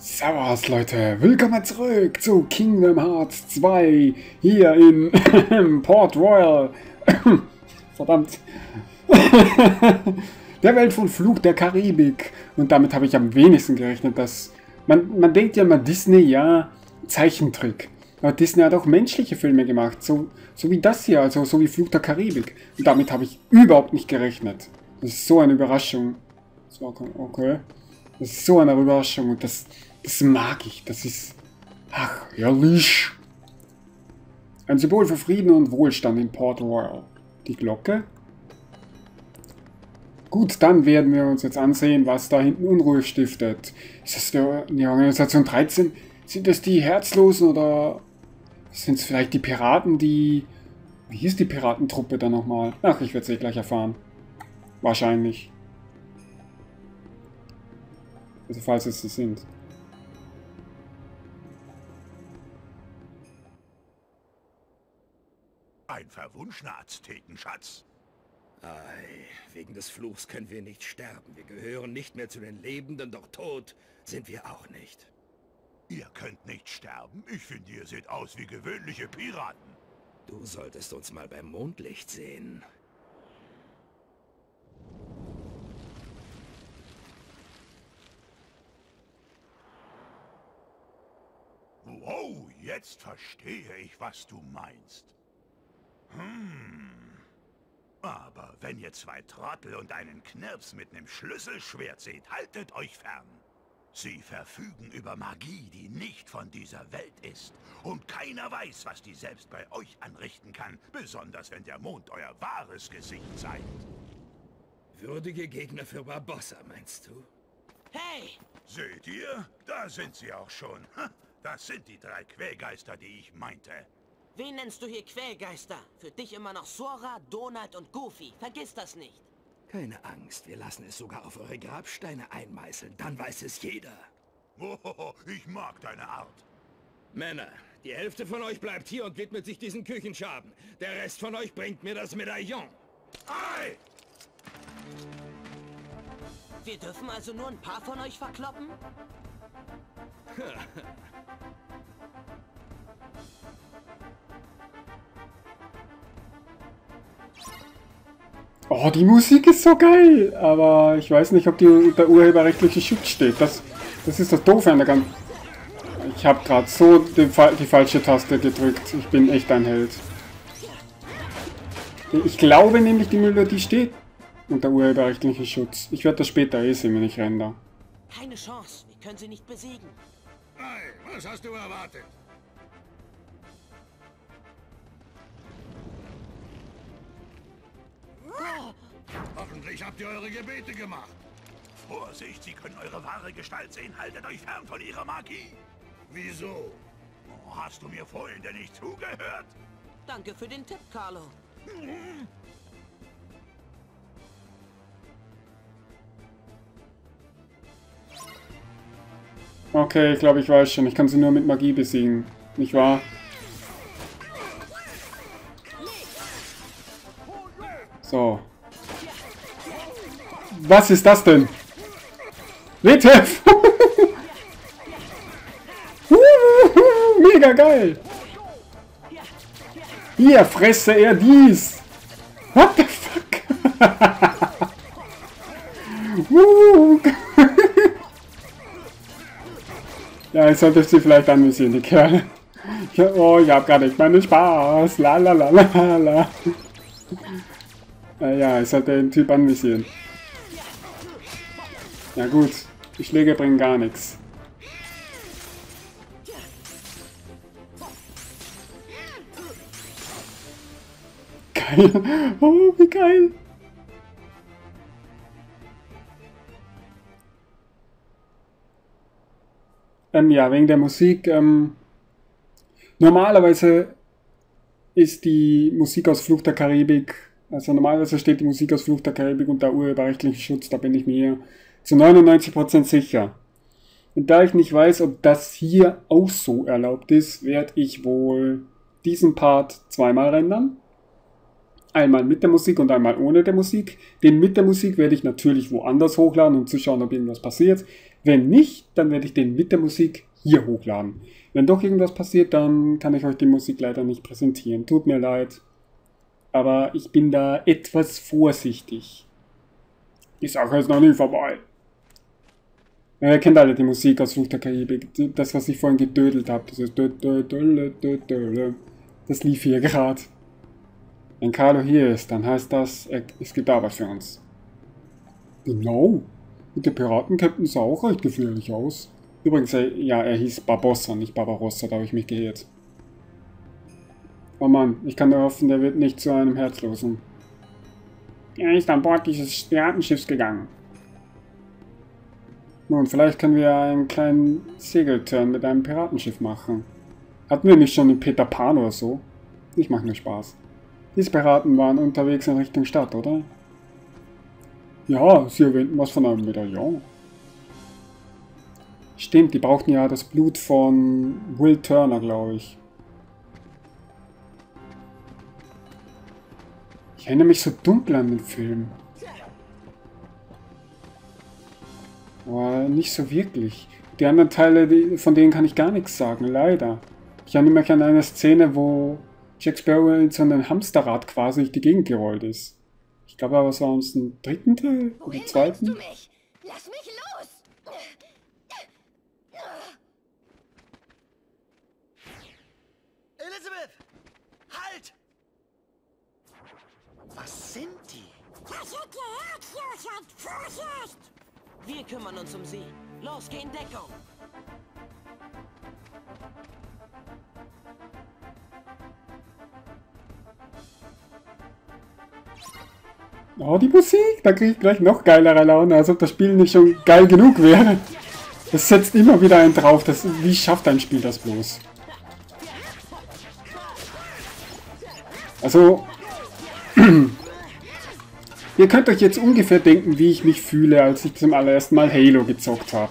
Servus Leute, willkommen zurück zu Kingdom Hearts 2 hier in Port Royal. Verdammt. der Welt von Fluch der Karibik. Und damit habe ich am wenigsten gerechnet, dass... Man, man denkt ja immer Disney, ja, Zeichentrick. Aber Disney hat auch menschliche Filme gemacht, so, so wie das hier, also so wie Fluch der Karibik. Und damit habe ich überhaupt nicht gerechnet. Das ist so eine Überraschung. Okay. Das ist so eine Überraschung und das, das mag ich. Das ist... Ach, herrlich. Ein Symbol für Frieden und Wohlstand in Port Royal. Die Glocke. Gut, dann werden wir uns jetzt ansehen, was da hinten Unruhe stiftet. Ist das die Organisation 13? Sind das die Herzlosen oder sind es vielleicht die Piraten, die... Wie hieß die Piratentruppe da nochmal? Ach, ich werde es eh gleich erfahren. Wahrscheinlich. Also falls es sie sind. Ein verwunschener Aztekenschatz. Ei, wegen des Fluchs können wir nicht sterben. Wir gehören nicht mehr zu den Lebenden, doch tot sind wir auch nicht. Ihr könnt nicht sterben? Ich finde, ihr seht aus wie gewöhnliche Piraten. Du solltest uns mal beim Mondlicht sehen. Wow, jetzt verstehe ich, was du meinst. Hm. Aber wenn ihr zwei Trottel und einen Knirps mit nem Schlüsselschwert seht, haltet euch fern. Sie verfügen über Magie, die nicht von dieser Welt ist. Und keiner weiß, was die selbst bei euch anrichten kann, besonders wenn der Mond euer wahres Gesicht zeigt. Würdige Gegner für Barbossa, meinst du? Hey! Seht ihr? Da sind sie auch schon. Das sind die drei Quälgeister, die ich meinte. Wen nennst du hier Quälgeister? Für dich immer noch Sora, Donald und Goofy. Vergiss das nicht. Keine Angst, wir lassen es sogar auf eure Grabsteine einmeißeln. Dann weiß es jeder. Oh, ich mag deine Art. Männer, die Hälfte von euch bleibt hier und widmet sich diesen Küchenschaben. Der Rest von euch bringt mir das Medaillon. Ei! Wir dürfen also nur ein paar von euch verkloppen? Oh, die Musik ist so geil, aber ich weiß nicht, ob die unter urheberrechtlichen Schutz steht. Das, das ist das Doofe an der ganzen... Ich habe gerade so die, die falsche Taste gedrückt. Ich bin echt ein Held. Ich glaube nämlich, die Melodie steht unter urheberrechtlichen Schutz. Ich werde das später eh sehen, wenn ich renne. Keine Chance. Wir können sie nicht besiegen. Hey, was hast du erwartet? Hoffentlich habt ihr eure Gebete gemacht. Vorsicht, sie können eure wahre Gestalt sehen. Haltet euch fern von ihrer Magie. Wieso? Oh, hast du mir vorhin denn nicht zugehört? Danke für den Tipp, Carlo. Okay, ich glaube, ich weiß schon. Ich kann sie nur mit Magie besiegen. Nicht wahr? So. Was ist das denn? WTF! Mega geil! Hier, fresse er dies! What the fuck? ja, ich sollte sie vielleicht anvisieren, die Kerle. Oh, ich hab gar nicht meinen Spaß. La la la la la. Naja, ich sollte den Typ anvisieren. Ja gut, die Schläge bringen gar nichts. Geil. Oh, wie geil. Ähm, ja, wegen der Musik. Ähm, normalerweise ist die Musik aus Fluch der Karibik, also normalerweise steht die Musik aus Fluch der Karibik unter urheberrechtlichen Schutz, da bin ich mir zu 99% sicher. Und da ich nicht weiß, ob das hier auch so erlaubt ist, werde ich wohl diesen Part zweimal rendern. Einmal mit der Musik und einmal ohne der Musik. Den mit der Musik werde ich natürlich woanders hochladen, um zu schauen, ob irgendwas passiert. Wenn nicht, dann werde ich den mit der Musik hier hochladen. Wenn doch irgendwas passiert, dann kann ich euch die Musik leider nicht präsentieren. Tut mir leid. Aber ich bin da etwas vorsichtig. Die Sache ist noch nie vorbei. Ihr kennt alle die Musik aus Fluch der Karibik. Das, was ich vorhin gedödelt habe. Dieses Das lief hier gerade. Wenn Carlo hier ist, dann heißt das, es gibt Arbeit für uns. Genau. Und der Piratenkapitän sah auch recht gefährlich aus. Übrigens, ja, er hieß Barbossa, nicht Barbarossa, da habe ich mich geirrt. Oh Mann, ich kann nur hoffen, der wird nicht zu einem Herzlosen. Er ist an Bord dieses Piratenschiffs gegangen. Nun, vielleicht können wir einen kleinen Segelturn mit einem Piratenschiff machen. Hatten wir nicht schon in Peter Pan oder so? Ich mache nur Spaß. Diese Piraten waren unterwegs in Richtung Stadt, oder? Ja, sie erwähnten was von einem Medaillon. Stimmt, die brauchten ja das Blut von Will Turner, glaube ich. Erinnere mich so dunkel an den Film. Aber nicht so wirklich. Die anderen Teile, von denen kann ich gar nichts sagen, leider. Ich erinnere mich an eine Szene, wo Jack Sparrow in so einem Hamsterrad quasi durch die Gegend gerollt ist. Ich glaube aber, es war uns ein dritten Teil oder zweiten. Du mich? Lass mich los! Elizabeth! Was sind die? Das sind die Herzlosen! Vorsicht! Wir kümmern uns um sie. Los, geh in Deckung. Oh, die Musik! Da kriege ich gleich noch geilere Laune, als ob das Spiel nicht schon geil genug wäre. Es setzt immer wieder einen drauf. Das, wie schafft ein Spiel das bloß? Also, Ihr könnt euch jetzt ungefähr denken, wie ich mich fühle, als ich zum allerersten Mal Halo gezockt habe.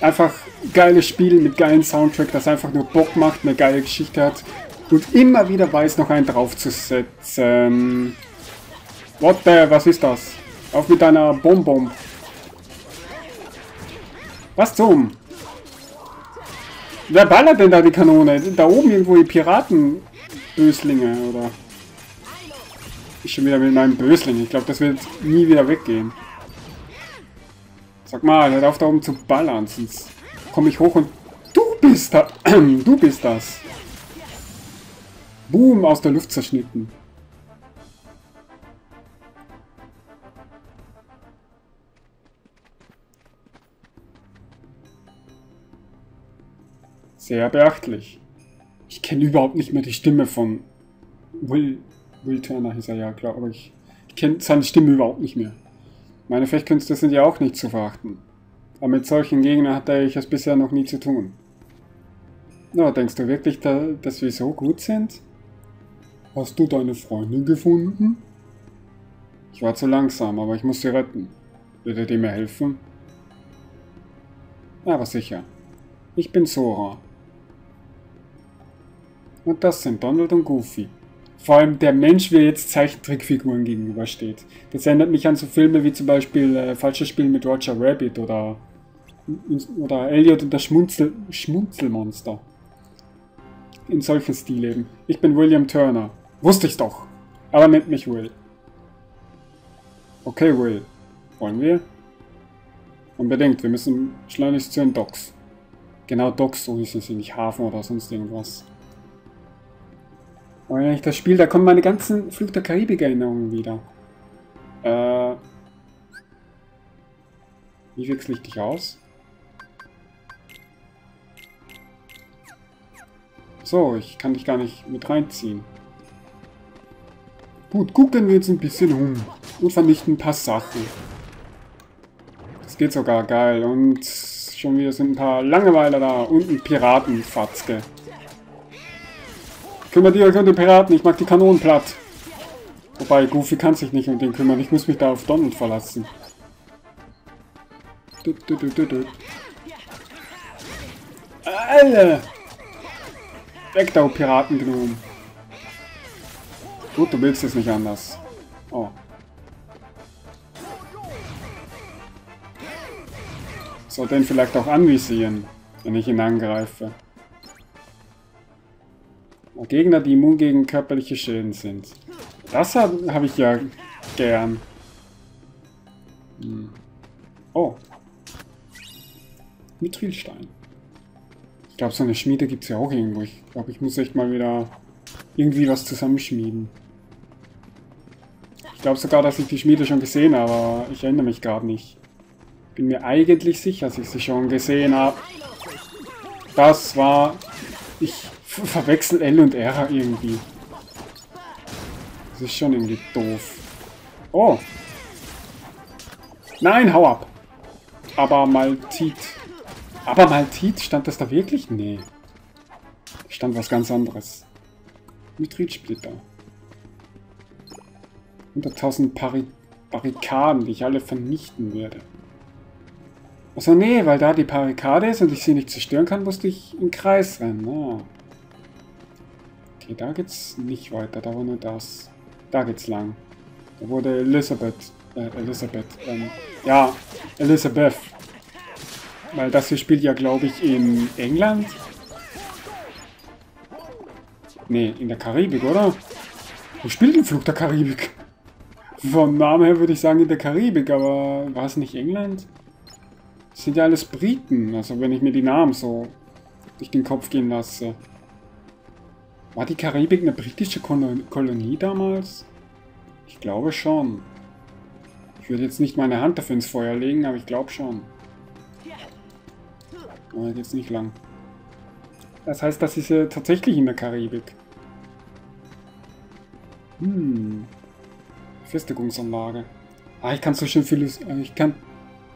Einfach geiles Spiel mit geilen Soundtrack, das einfach nur Bock macht, eine geile Geschichte hat und immer wieder weiß, noch einen draufzusetzen. What the, was ist das? Auf mit deiner Bonbon. Was zum? Wer ballert denn da die Kanone? Da oben irgendwo die Piratenböslinge, oder? Ich schon wieder mit meinem Bösling. Ich glaube, das wird nie wieder weggehen. Sag mal, hör auf da oben zu ballern, sonst komme ich hoch und du bist da. du bist das. Boom, aus der Luft zerschnitten. Sehr beachtlich. Ich kenne überhaupt nicht mehr die Stimme von Will Will Turner hieß er ja, glaube ich. Ich kenne seine Stimme überhaupt nicht mehr. Meine Fechtkünste sind ja auch nicht zu verachten. Aber mit solchen Gegnern hatte ich es bisher noch nie zu tun. Na, denkst du wirklich, dass wir so gut sind? Hast du deine Freundin gefunden? Ich war zu langsam, aber ich muss sie retten. Würde dir mir helfen? Aber sicher. Ich bin Sora. Und das sind Donald und Goofy. Vor allem der Mensch, wie jetzt Zeichentrickfiguren gegenübersteht. Das erinnert mich an so Filme wie zum Beispiel äh, Falsches Spiel mit Roger Rabbit oder, oder Elliot und das Schmunzel, Schmunzelmonster. In solchen Stilleben. Ich bin William Turner. Wusste ich's doch. Aber nennt mich Will. Okay, Will. Wollen wir? Unbedingt, wir müssen schleunigst zu den Docks. Genau Docks, so hießen sie, nicht Hafen oder sonst irgendwas. Und wenn ich das Spiel, da kommen meine ganzen Flug der Karibik-Erinnerungen wieder. Äh. Wie wechsle ich dich aus? So, ich kann dich gar nicht mit reinziehen. Gut, gucken wir uns ein bisschen um und vernichten ein paar Sachen. Das geht sogar geil und schon wieder sind ein paar Langeweiler da und ein Piratenfatzke. Kümmert ihr euch um den Piraten, ich mag die Kanonen platt. Wobei, Goofy kann sich nicht um den kümmern, ich muss mich da auf Donald verlassen. Du, du, du. Alle! Weg da, Piratengnom. Gut, du willst es nicht anders. Oh. Soll den vielleicht auch anvisieren, wenn ich ihn angreife. Gegner, die immun gegen körperliche Schäden sind. Das habe hab ich ja gern. Hm. Oh. Mithrilstein. Ich glaube, so eine Schmiede gibt es ja auch irgendwo. Ich glaube, ich muss echt mal wieder irgendwie was zusammenschmieden. Ich glaube sogar, dass ich die Schmiede schon gesehen habe, aber ich erinnere mich gerade nicht. Bin mir eigentlich sicher, dass ich sie schon gesehen habe. Das war... Ich verwechsel L und R irgendwie. Das ist schon irgendwie doof. Oh. Nein, hau ab. Aber Maltit. Aber Maltit, stand das da wirklich? Nee. Stand was ganz anderes. Mithrilsplitter. 100.000 Pari Barrikaden, die ich alle vernichten werde. Achso, nee, weil da die Barrikade ist und ich sie nicht zerstören kann, musste ich im Kreis rennen. Ah. Okay, da geht's nicht weiter, da war nur das. Da geht's lang. Da wurde Elisabeth, äh, Elisabeth, ähm, ja, Elizabeth weil das hier spielt ja, glaube ich, in England. Nee, in der Karibik, oder? Wo spielt ein Flug der Karibik? Vom Namen her würde ich sagen in der Karibik, aber war es nicht England? Das sind ja alles Briten, also wenn ich mir die Namen so durch den Kopf gehen lasse. War die Karibik eine britische Kolonie damals? Ich glaube schon. Ich würde jetzt nicht meine Hand dafür ins Feuer legen, aber ich glaube schon. Aber jetzt nicht lang. Das heißt, das ist ja tatsächlich in der Karibik. Hm. Festigungsanlage. Ah, ich kann so schön vieles... Äh, ich kann...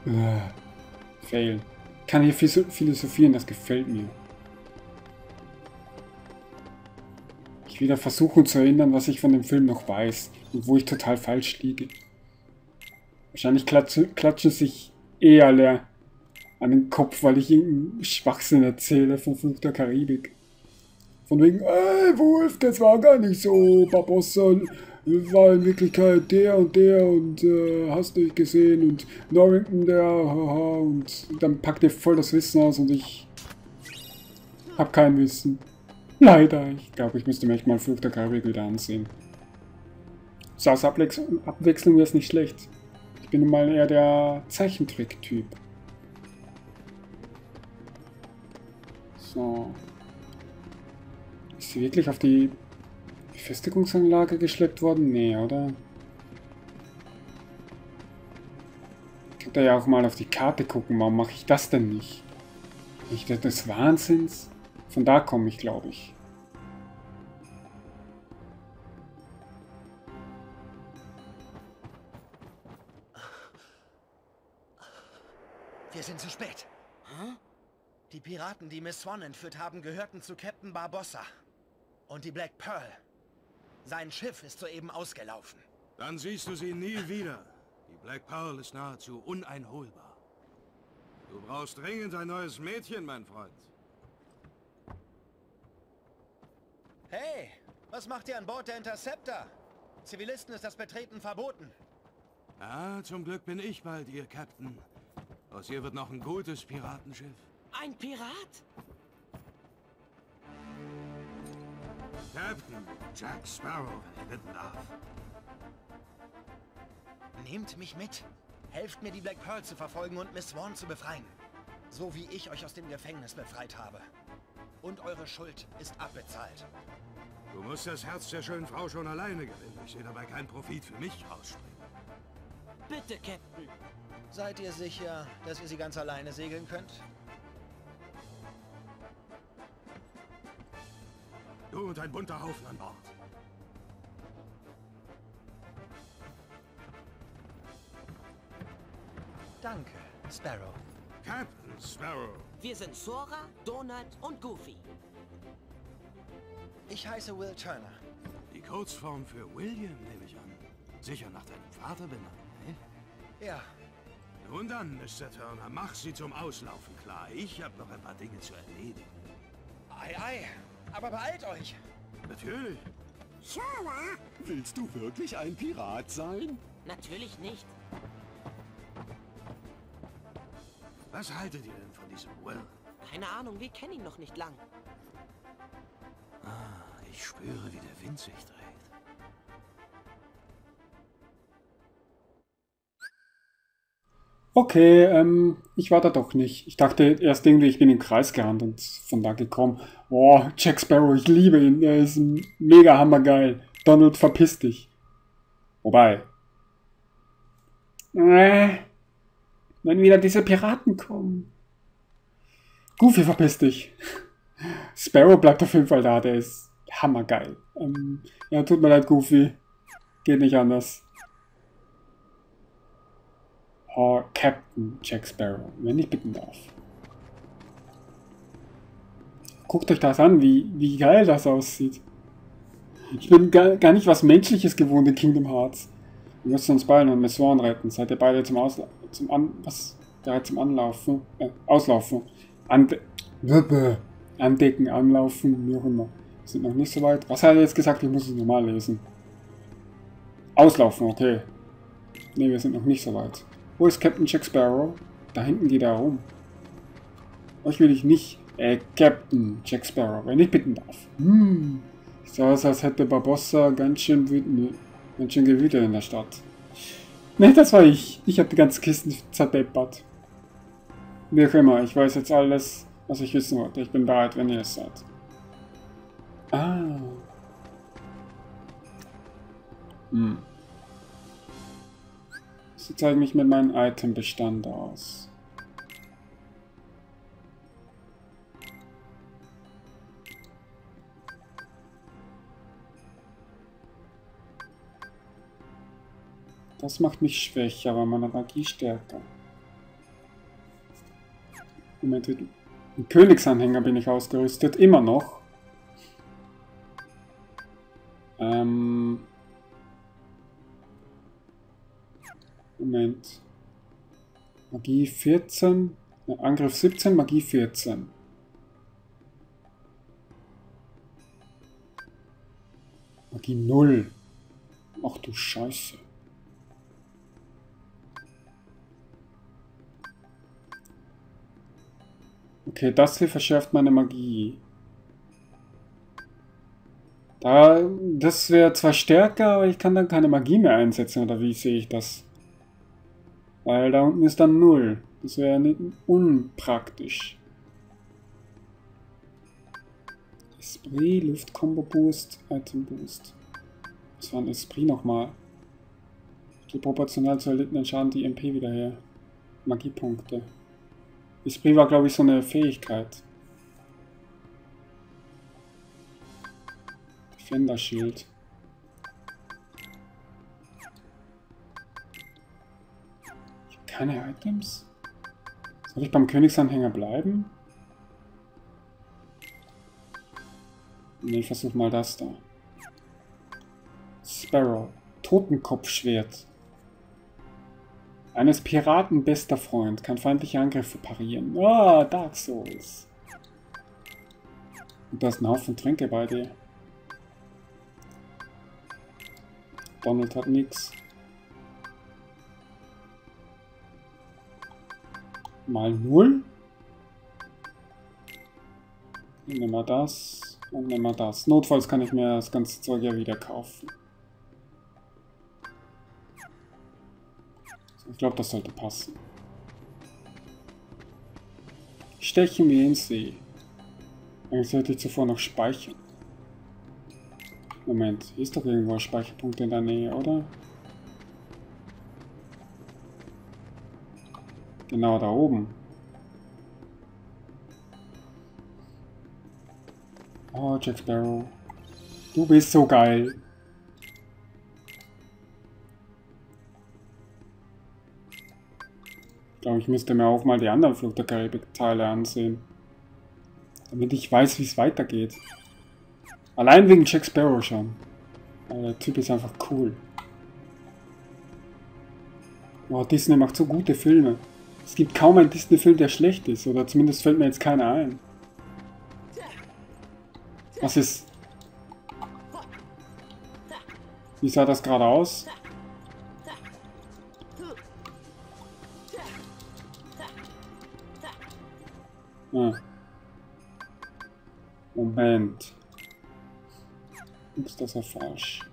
Uh, fail. Ich kann hier philosophieren, das gefällt mir. Wieder versuchen zu erinnern, was ich von dem Film noch weiß. Und wo ich total falsch liege. Wahrscheinlich klatschen, klatschen sich eh alle an den Kopf, weil ich irgendeinen Schwachsinn erzähle vom Flug der Karibik. Von wegen, ey Wolf, das war gar nicht so, Barbossa war in Wirklichkeit der und der und äh, hast du nicht gesehen und Norrington der, haha, und dann packt ihr voll das Wissen aus und ich hab kein Wissen. Leider, ich glaube, ich müsste mir echt mal Flug der Karibik wieder ansehen. So, als Abwechslung, Abwechslung wäre es nicht schlecht. Ich bin mal eher der Zeichentrick-Typ. So. Ist sie wirklich auf die Befestigungsanlage geschleppt worden? Nee, oder? Ich könnte ja auch mal auf die Karte gucken. Warum mache ich das denn nicht? Nicht des Wahnsinns? Von da komme ich, glaube ich. Wir sind zu spät. Hm? Die Piraten, die Miss Swan entführt haben, gehörten zu Captain Barbossa. Und die Black Pearl. Sein Schiff ist soeben ausgelaufen. Dann siehst du sie nie wieder. Die Black Pearl ist nahezu uneinholbar. Du brauchst dringend ein neues Mädchen, mein Freund. Hey, was macht ihr an Bord der Interceptor? Zivilisten ist das Betreten verboten. Ja, zum Glück bin ich bald ihr Captain. Aus ihr wird noch ein gutes Piratenschiff. Ein Pirat? Captain Jack Sparrow, wenn ich bitten darf. Nehmt mich mit. Helft mir, die Black Pearl zu verfolgen und Miss Swan zu befreien. So wie ich euch aus dem Gefängnis befreit habe. Und eure Schuld ist abbezahlt. Du musst das Herz der schönen Frau schon alleine gewinnen. Ich sehe dabei keinen Profit für mich rausspringen. Bitte, Captain. Seid ihr sicher, dass ihr sie ganz alleine segeln könnt? Du und ein bunter Haufen an Bord. Danke, Sparrow. Captain Sparrow. Wir sind Sora, Donut und Goofy. Ich heiße Will Turner. Die Kurzform für William, nehme ich an. Sicher nach deinem Vater benannt, ne? Ja. Nun dann, Mr. Turner, mach sie zum Auslaufen klar. Ich habe noch ein paar Dinge zu erledigen. Ei, ei. Aber beeilt euch! Natürlich. Sora? Willst du wirklich ein Pirat sein? Natürlich nicht. Was haltet ihr denn von diesem Will? Keine Ahnung, wir kennen ihn noch nicht lang. Ich spüre, wie der Wind sich dreht. Okay, ähm, ich war da doch nicht. Ich dachte erst irgendwie, ich bin im Kreis gerannt und von da gekommen. Boah, Jack Sparrow, ich liebe ihn. Er ist mega hammergeil. Donald, verpiss dich. Wobei. Äh, wenn wieder diese Piraten kommen. Goofy, verpiss dich. Sparrow bleibt auf jeden Fall da, der ist hammergeil. Ähm, ja, tut mir leid, Goofy. Geht nicht anders. Oh, Captain Jack Sparrow, wenn ich bitten darf. Guckt euch das an, wie, wie geil das aussieht. Ich bin gar, gar nicht was Menschliches gewohnt in Kingdom Hearts. Wir müssen uns beiden und Miss Swan retten. Seid ihr beide zum Ausla zum An was bereit zum Anlaufen? Äh, Auslaufen. Ande Andecken, anlaufen, wie auch immer. Sind noch nicht so weit. Was hat er jetzt gesagt? Ich muss es nochmal lesen. Auslaufen, okay. Ne, wir sind noch nicht so weit. Wo ist Captain Jack Sparrow? Da hinten geht er rum. Euch will ich nicht. Äh, Captain Jack Sparrow, wenn ich bitten darf. Hm. Sieht aus, als hätte Barbossa ganz schön wütend, ganz schön gewütet in der Stadt. Ne, das war ich. Ich habe die ganze Kisten zerdeppert. Wie auch immer, ich weiß jetzt alles, was ich wissen wollte. Ich bin bereit, wenn ihr es seid. Hm. Sie zeigen mich mit meinem Itembestand aus. Das macht mich schwächer, aber meine Magie stärker. Moment, ein Königsanhänger bin ich ausgerüstet, immer noch. Magie 14, Angriff 17, Magie 14. Magie 0. Ach du Scheiße. Okay, das hier verschärft meine Magie. Da, das wäre zwar stärker, aber ich kann dann keine Magie mehr einsetzen, oder wie sehe ich das? Weil da unten ist dann 0. Das wäre nicht unpraktisch. Esprit, Luft Combo Boost, Item Boost. Was war ein Esprit nochmal? Die proportional zu erlittenen Schaden die MP wieder her. Magiepunkte. Esprit war, glaube ich, so eine Fähigkeit. Defender Shield. Keine Items? Soll ich beim Königsanhänger bleiben? Ne, ich versuche mal das da. Sparrow. Totenkopfschwert. Eines Piraten bester Freund, kann feindliche Angriffe parieren. Oh, Dark Souls. Und da ist ein Haufen Tränke bei dir. Donald hat nichts. Mal 0. Nehmen wir das und nehmen wir das. Notfalls kann ich mir das ganze Zeug ja wieder kaufen. Ich glaube, das sollte passen. Stechen wir ins See. Eigentlich sollte ich zuvor noch speichern. Moment, hier ist doch irgendwo ein Speicherpunkt in der Nähe, oder? Genau da oben. Oh, Jack Sparrow. Du bist so geil. Ich glaube, ich müsste mir auch mal die anderen Flug der Karibik-Teile ansehen. Damit ich weiß, wie es weitergeht. Allein wegen Jack Sparrow schon. Aber der Typ ist einfach cool. Oh, Disney macht so gute Filme. Es gibt kaum einen Disney-Film, der schlecht ist. Oder zumindest fällt mir jetzt keiner ein. Was ist... Wie sah das gerade aus? Ah. Moment. Ups, das war falsch.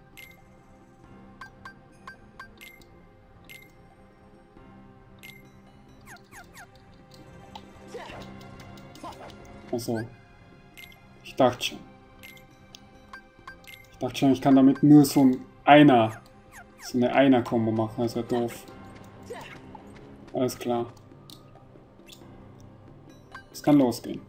Also, ich dachte schon. Ich dachte schon, ich kann damit nur so ein Einer, so eine Einer-Kombo machen, wäre doof. Alles klar. Es kann losgehen.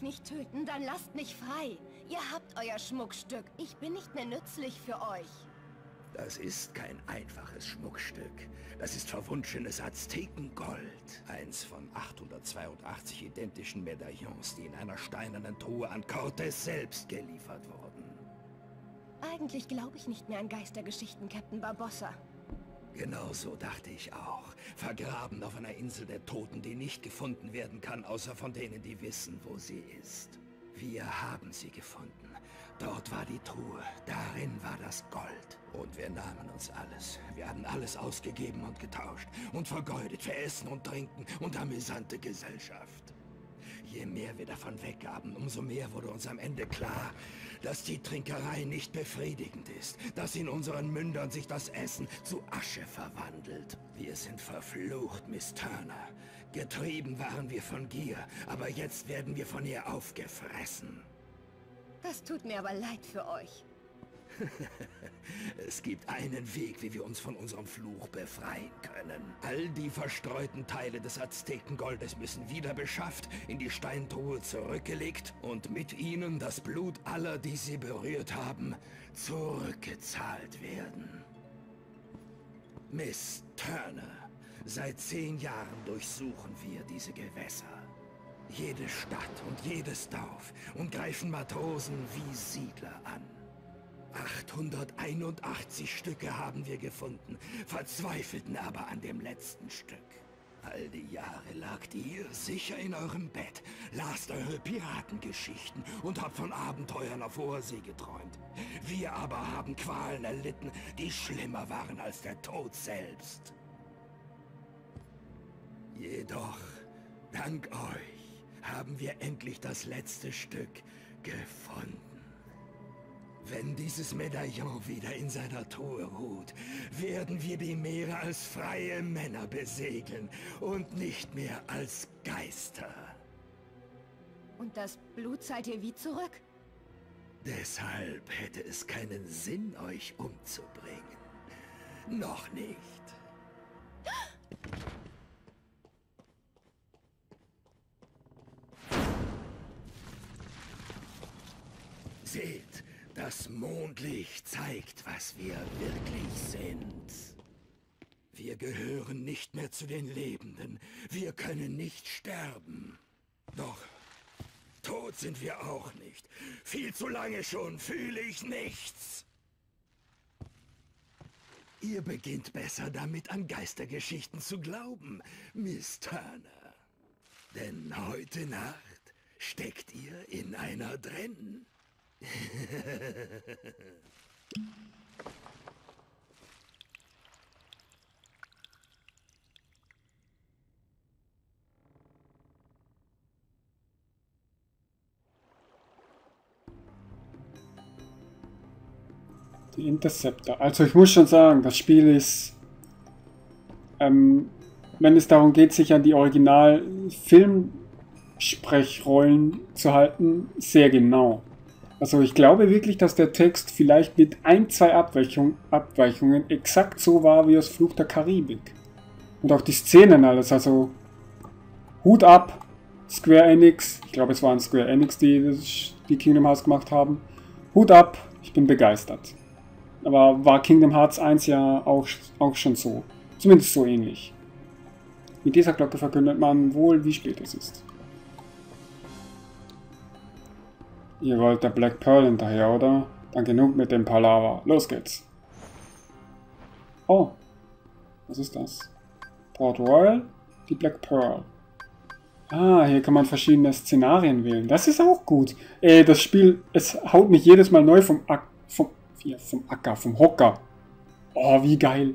Mich nicht töten, dann lasst mich frei. Ihr habt euer Schmuckstück. Ich bin nicht mehr nützlich für euch. Das ist kein einfaches Schmuckstück. Das ist verwunschenes Aztekengold. Eins von 882 identischen Medaillons, die in einer steinernen Truhe an Cortés selbst geliefert wurden. Eigentlich glaube ich nicht mehr an Geistergeschichten, Captain Barbossa. Genau so dachte ich auch. Vergraben auf einer Insel der Toten, die nicht gefunden werden kann, außer von denen, die wissen, wo sie ist. Wir haben sie gefunden. Dort war die Truhe, darin war das Gold. Und wir nahmen uns alles. Wir haben alles ausgegeben und getauscht und vergeudet für Essen und Trinken und amüsante Gesellschaft. Je mehr wir davon weggaben, umso mehr wurde uns am Ende klar, dass die Trinkerei nicht befriedigend ist, dass in unseren Mündern sich das Essen zu Asche verwandelt. Wir sind verflucht, Miss Turner. Getrieben waren wir von Gier, aber jetzt werden wir von ihr aufgefressen. Das tut mir aber leid für euch. es gibt einen Weg, wie wir uns von unserem Fluch befreien können. All die verstreuten Teile des Aztekengoldes müssen wieder beschafft, in die Steintruhe zurückgelegt und mit ihnen das Blut aller, die sie berührt haben, zurückgezahlt werden. Miss Turner, seit zehn Jahren durchsuchen wir diese Gewässer jede Stadt und jedes Dorf und greifen Matrosen wie Siedler an. 881 Stücke haben wir gefunden, verzweifelten aber an dem letzten Stück. All die Jahre lagt ihr sicher in eurem Bett, lasst eure Piratengeschichten und habt von Abenteuern auf hoher See geträumt. Wir aber haben Qualen erlitten, die schlimmer waren als der Tod selbst. Jedoch, dank euch, haben wir endlich das letzte Stück gefunden. Wenn dieses Medaillon wieder in seiner Truhe ruht, werden wir die Meere als freie Männer besegeln und nicht mehr als Geister. Und das Blut zahlt ihr wie zurück? Deshalb hätte es keinen Sinn, euch umzubringen. Noch nicht. Seht, das Mondlicht zeigt, was wir wirklich sind. Wir gehören nicht mehr zu den Lebenden. Wir können nicht sterben. Doch tot sind wir auch nicht. Viel zu lange schon fühle ich nichts. Ihr beginnt besser damit an Geistergeschichten zu glauben, Miss Turner. Denn heute Nacht steckt ihr in einer drin. Die Interceptor. Also ich muss schon sagen, das Spiel ist, ähm, wenn es darum geht, sich an die Original-Filmsprechrollen zu halten, sehr genau. Also ich glaube wirklich, dass der Text vielleicht mit ein, zwei Abweichung, Abweichungen exakt so war wie aus Fluch der Karibik. Und auch die Szenen alles, also Hut ab, Square Enix, ich glaube es waren Square Enix, die die Kingdom Hearts gemacht haben. Hut ab, ich bin begeistert. Aber war Kingdom Hearts 1 ja auch, auch schon so. Zumindest so ähnlich. Mit dieser Glocke verkündet man wohl, wie spät es ist. Ihr wollt der Black Pearl hinterher, oder? Dann genug mit dem Palaver. Los geht's. Oh. Was ist das? Port Royal? Die Black Pearl. Ah, hier kann man verschiedene Szenarien wählen. Das ist auch gut. Ey, das Spiel, es haut mich jedes Mal neu vom, Ak vom, vom Acker, vom Hocker. Oh, wie geil.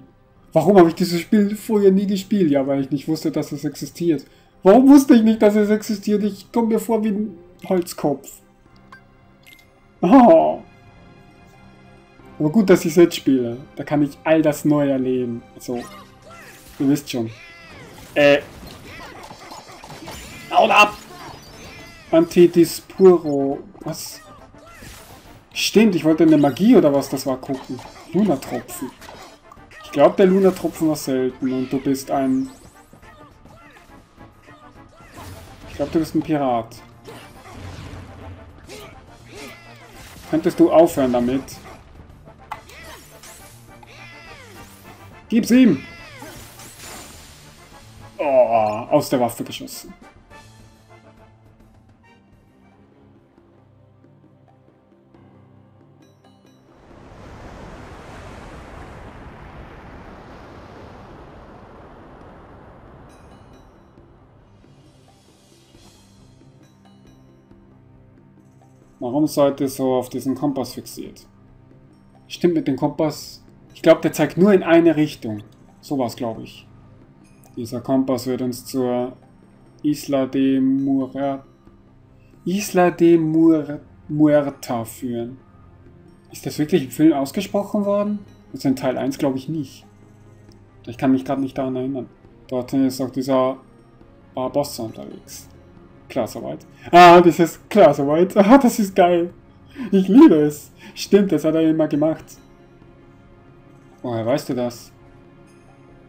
Warum habe ich dieses Spiel vorher nie gespielt? Ja, weil ich nicht wusste, dass es existiert. Warum wusste ich nicht, dass es existiert? Ich komme mir vor wie ein Holzkopf. Oh. Aber gut, dass ich es jetzt spiele. Da kann ich all das neu erleben. Also, ihr wisst schon. Äh. Haut ab! Antidispuro. Was? Stimmt, ich wollte eine Magie oder was das war gucken. Luna-Tropfen. Ich glaube, der Luna-Tropfen war selten und du bist ein... Ich glaube, du bist ein Pirat. Könntest du aufhören damit? Gib's ihm! Oh, aus der Waffe geschossen. Ihr so auf diesen Kompass fixiert? Stimmt mit dem Kompass. Ich glaube, der zeigt nur in eine Richtung. Sowas glaube ich. Dieser Kompass wird uns zur Isla de Muerta, Isla de Muerta führen. Ist das wirklich im Film ausgesprochen worden? Also in Teil 1 glaube ich nicht. Ich kann mich gerade nicht daran erinnern. Dorthin ist auch dieser Barbossa unterwegs. Klar soweit. Ah, dieses klar soweit. Ah, das ist geil. Ich liebe es. Stimmt, das hat er immer gemacht. Woher weißt du das?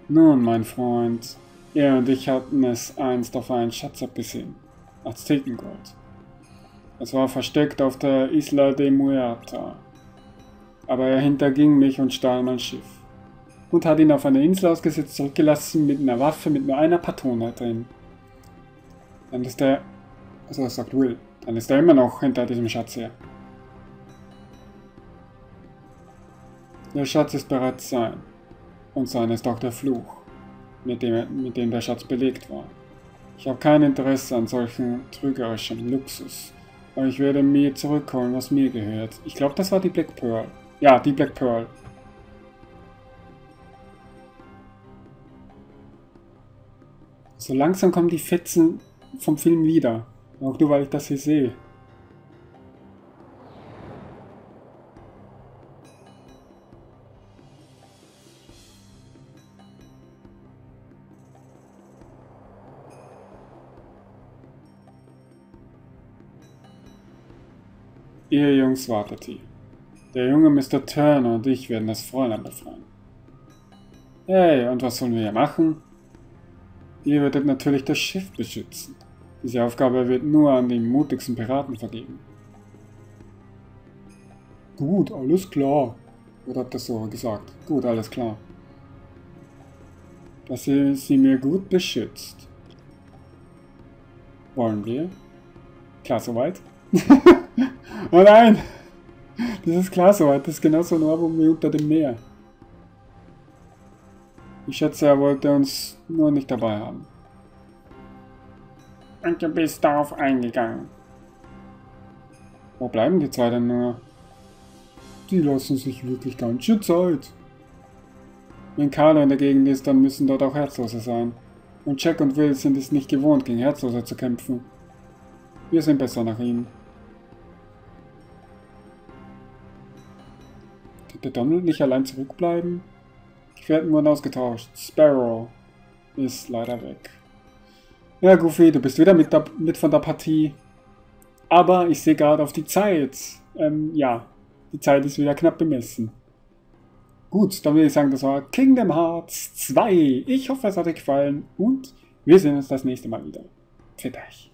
Nun, mein Freund, er und ich hatten es einst auf einen Schatz abgesehen. Aztekengold. Es war versteckt auf der Isla de Muerta. Aber er hinterging mich und stahl mein Schiff. Und hat ihn auf eine Insel ausgesetzt zurückgelassen mit einer Waffe mit nur einer Patrone drin. Dann ist er, also das sagt Will, dann ist er immer noch hinter diesem Schatz her. Der Schatz ist bereits sein. Und sein ist auch der Fluch, mit dem, mit dem der Schatz belegt war. Ich habe kein Interesse an solchen trügerischen Luxus. Aber ich werde mir zurückholen, was mir gehört. Ich glaube, das war die Black Pearl. Ja, die Black Pearl. So langsam kommen die Fetzen vom Film wieder. Auch nur, weil ich das hier sehe. Ihr Jungs wartet hier. Der junge Mr. Turner und ich werden das Fräulein befreien. Hey, und was sollen wir hier machen? Ihr werdet natürlich das Schiff beschützen. Diese Aufgabe wird nur an die mutigsten Piraten vergeben. Gut, alles klar. Oder hat das so gesagt? Gut, alles klar. Dass ihr sie mir gut beschützt. Wollen wir? Klar soweit? oh nein! Das ist klar soweit. Das ist genauso ein Ohrwurm wie unter dem Meer. Ich schätze, er wollte uns nur nicht dabei haben. Du bist darauf eingegangen. Wo bleiben die zwei denn nur? Die lassen sich wirklich ganz schön Zeit. Wenn Carlo in der Gegend ist, dann müssen dort auch Herzlose sein. Und Jack und Will sind es nicht gewohnt, gegen Herzlose zu kämpfen. Wir sind besser nach ihnen. Der Donald nicht allein zurückbleiben? Gefährten wurden ausgetauscht. Sparrow ist leider weg. Ja, Goofy, du bist wieder mit, da, mit von der Partie. Aber ich sehe gerade auf die Zeit. Ähm, ja, die Zeit ist wieder knapp bemessen. Gut, dann würde ich sagen, das war Kingdom Hearts 2. Ich hoffe, es hat euch gefallen und wir sehen uns das nächste Mal wieder. Für dich.